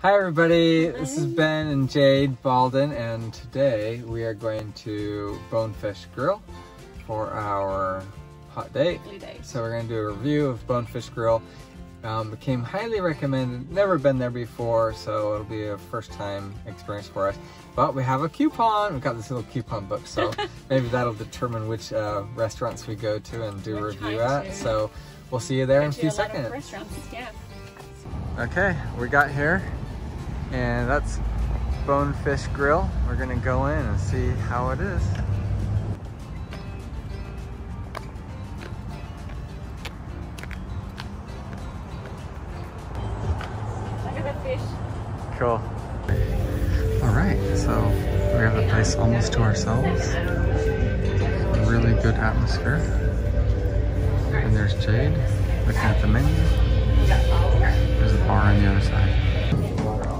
Hi everybody, this is Ben and Jade Balden and today we are going to Bonefish Grill for our hot date. So we're going to do a review of Bonefish Grill. Um, became highly recommended, never been there before so it'll be a first time experience for us. But we have a coupon, we've got this little coupon book so maybe that'll determine which uh, restaurants we go to and do a review at. To. So we'll see you there in a few seconds. Restaurants, yeah. Okay, we got here and that's Bonefish Grill. We're gonna go in and see how it is. Look at fish. Cool. All right, so we have the place almost to ourselves. Really good atmosphere. And there's Jade looking at the menu.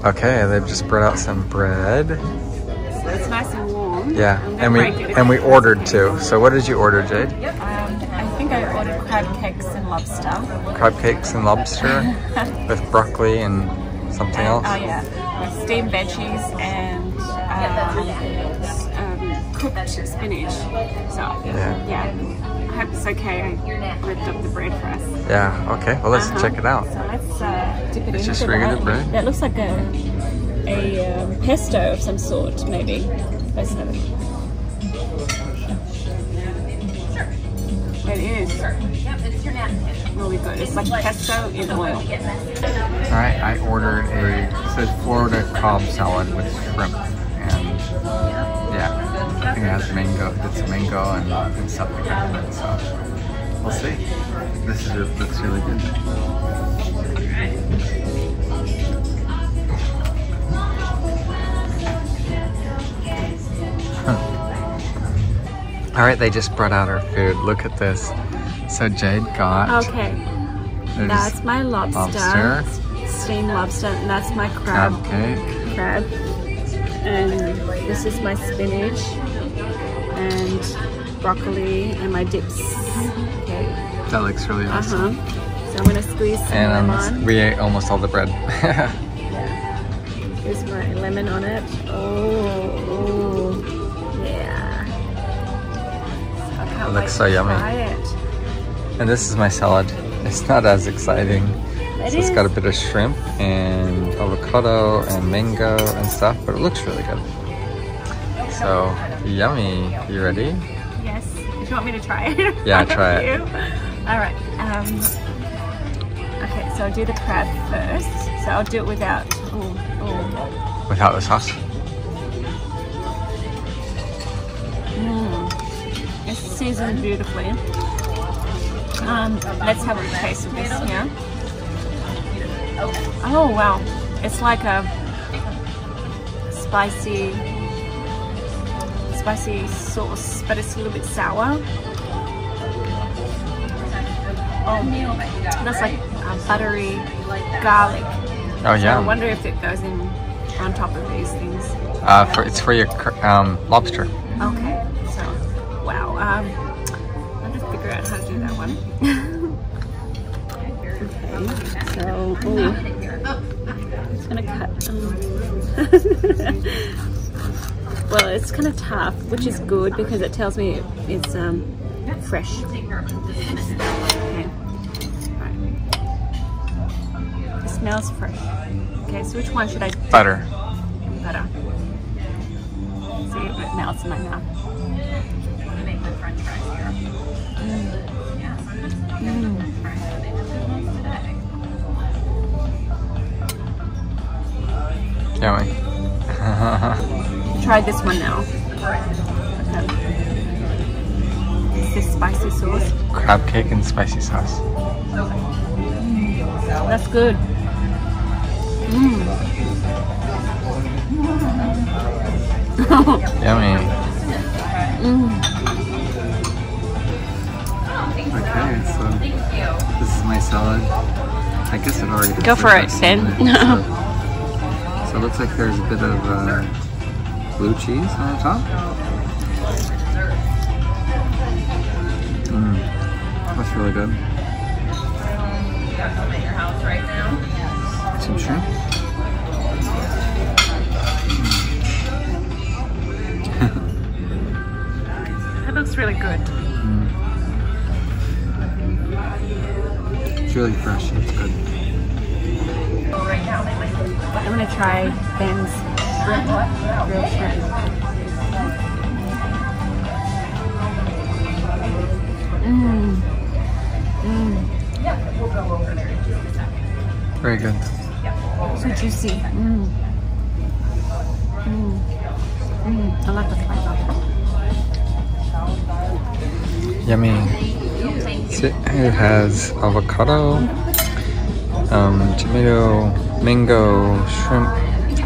Okay, they've just brought out some bread. So it's nice and warm. Yeah, and we and we ordered too. So what did you order, Jade? Um, I think I ordered crab cakes and lobster. Crab cakes and lobster with broccoli and something else. Oh yeah, with steamed veggies and um, um, cooked spinach. So Yeah. yeah. I hope it's okay. I ripped up the bread for us. Yeah. Okay. Well, let's Uh-huh. check it out. So let's uh, dip it It's in. just Look at regular that. bread? That looks like a a um, pesto of some sort, maybe. Pesto. It is really good. It's like pesto in oil. All right, I ordered a it says Florida Cobb salad with shrimp, and yeah, I think it has mango. It's mango and, uh, and stuff like that. So we'll see. This is it looks really good. Huh. All right, they just brought out our food. Look at this. So Jade got Okay, that's my lobster, lobster. steamed lobster, and that's my crab. crab cake. crab. And this is my spinach and broccoli and my dips. Okay. That looks really awesome. Uh huh. So I'm gonna squeeze some And um, lemon. we ate almost all the bread. Yeah. Here's my lemon on it. Oh, oh, yeah. It looks so yummy. Try it. and this is my salad. It's not as exciting. It so it's got a bit of shrimp and avocado and mango and stuff, but it looks really good. So yummy. You ready? Yes. Do you want me to try it? Yeah, try it. All right. Um, okay, so I'll do the crab first. So I'll do it without. Oh, oh. Without the sauce. Mm. It's seasoned beautifully. Um, let's have a taste of this here. Oh wow, it's like a spicy, spicy sauce, but it's a little bit sour. Oh, that's like uh, buttery garlic. Oh So I wonder if it goes in on top of these things. Uh, for, it's for your um, lobster. Okay, so wow. Um, I'll just figure out how to do that one. okay, so ooh, it's gonna cut. Um, well, it's kind of tough, which is good because it tells me it's um, fresh. Okay. Right. It smells fresh. Okay, so which one should I? Butter. Butter. See, it melts in my mouth. Try this one now. Okay. It's this spicy sauce. Crab cake and spicy sauce. That's good. Mm. Yummy. Mm. Okay, so this is my salad. I guess it already. has Go for it, dressing Ben. so, so it looks like there's a bit of uh, blue cheese on top. Mm, that's really good. Some shrimp. Mm. That looks really good. Mm. It's really fresh. It's good. I'm gonna try Ben's Mmm. Mmm. Very good. So juicy. Mmm. Mmm. Mmm. I like the flavor. Yummy. It has avocado, um, tomato, mango, shrimp,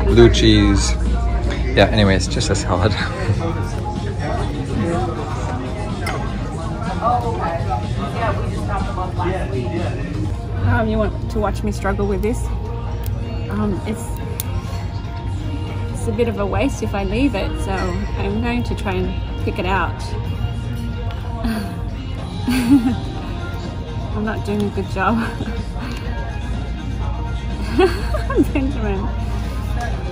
blue cheese. Yeah, anyways, just a salad. Um, you want to watch me struggle with this? Um, it's it's a bit of a waste if I leave it, so I'm going to try and pick it out. I'm not doing a good job. Benjamin.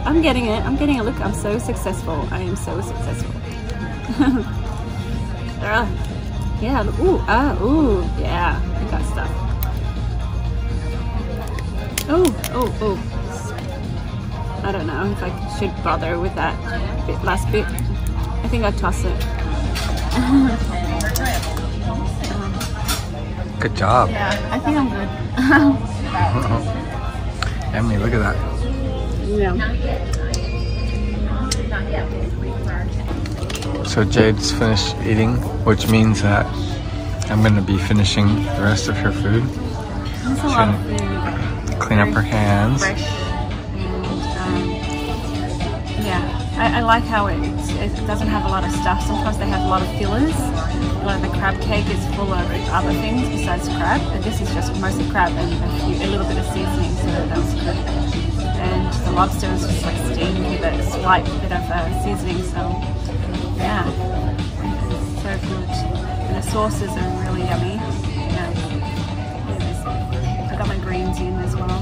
I'm getting it. I'm getting it. Look, I'm so successful. I am so successful. uh, yeah. Ooh. Ah. Ooh. Yeah. I got stuff. Oh. Oh. Oh. I don't know if I should bother with that bit, last bit. I think I'll toss it. Good job. Yeah, I think I'm good. Emily, look at that. Yeah. So Jade's finished eating, which means that I'm going to be finishing the rest of her food. That's a lot of food. Clean up her hands. Fresh. And, um, yeah, I, I like how it, it doesn't have a lot of stuff. Sometimes they have a lot of fillers. A lot of the crab cake is full of other things besides crab, but this is just mostly crab and a, few, a little bit of seasoning, so that was good. And the lobster is just like steamed with a slight bit of uh, seasoning, so yeah, it's so good. And the sauces are really yummy. Yeah. Yeah, I got my greens in as well.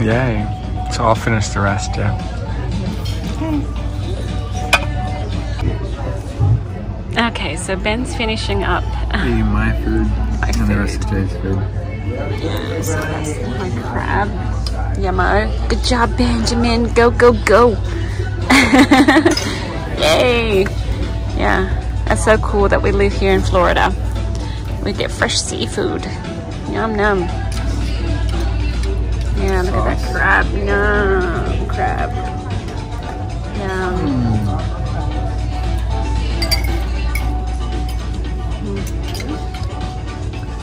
Yay. So I'll finish the rest, yeah. Okay, Okay, so Ben's finishing up. Eating my food and the rest of Jade's food. So that's my crab. Yummo. Good job, Benjamin. Go, go, go. Yay. Yeah, that's so cool that we live here in Florida. We get fresh seafood. Yum, yum. Yeah, look at that crab. Yum, crab. Yum.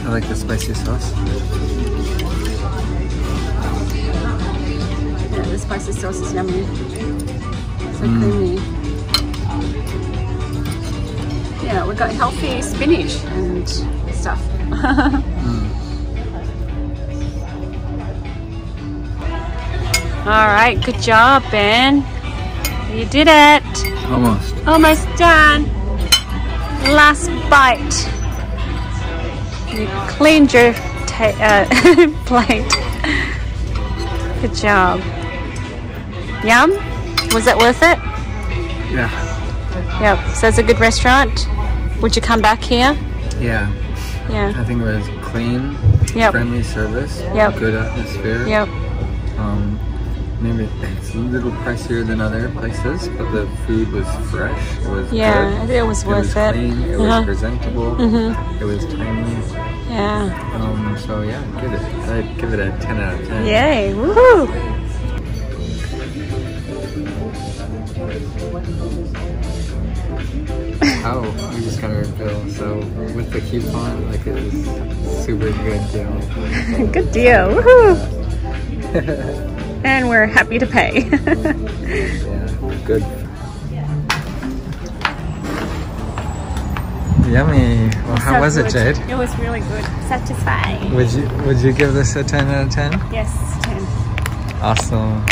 I like the spicy sauce. Yeah, the sauce is yummy. So creamy. Yeah, we got healthy spinach and stuff. All right, good job, Ben. You did it. Almost. Almost done. Last bite. You cleaned your uh, plate. Good job. Yum? Was it worth it? Yeah. Yep. So it's a good restaurant. Would you come back here? Yeah. Yeah. I think it was clean, Yep. friendly service, Yep. good atmosphere. Yep. Um, maybe it's a little pricier than other places, but the food was fresh. It was Yeah, good. I think it was worth it. it. Was clean, it Uh-huh. was presentable. Mhm. It was timely. Yeah. Um, so yeah, give it. I'd give it a 10 out of 10. Yay. Woohoo. Oh, we just got our bill. So with the coupon, like it was super good deal. good deal. Woohoo. And we're happy to pay. yeah, good. Yummy. Well, how So was it. Jade? It was really good. Satisfying. Would you would you give this a 10 out of 10? Yes, 10. Awesome.